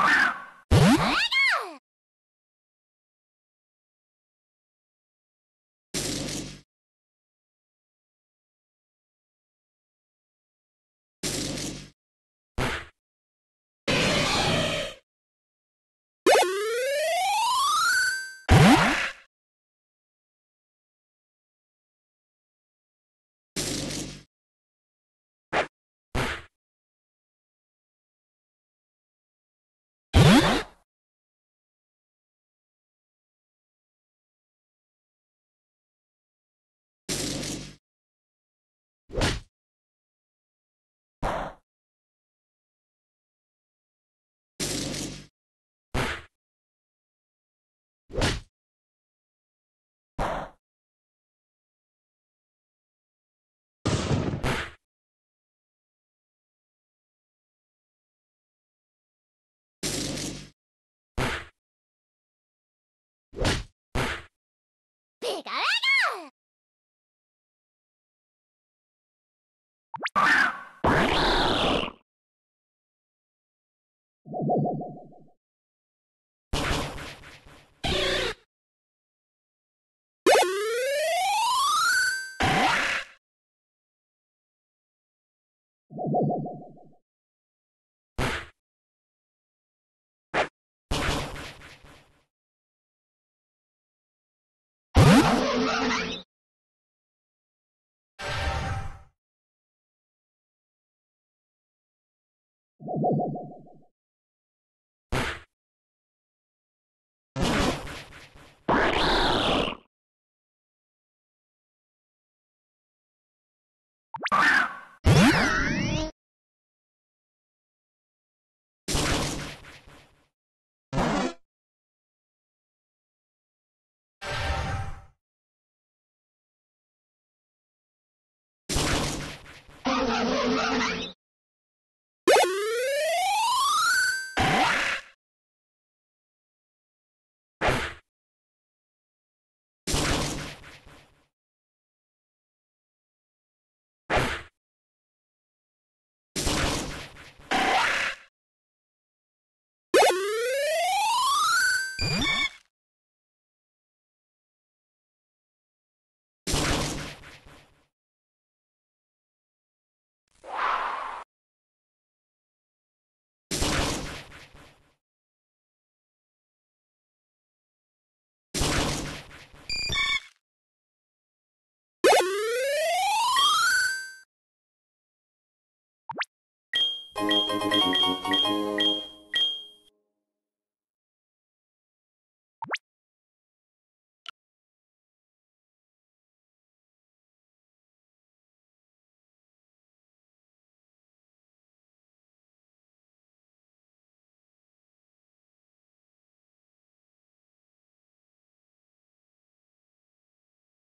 Wow. 違うう Música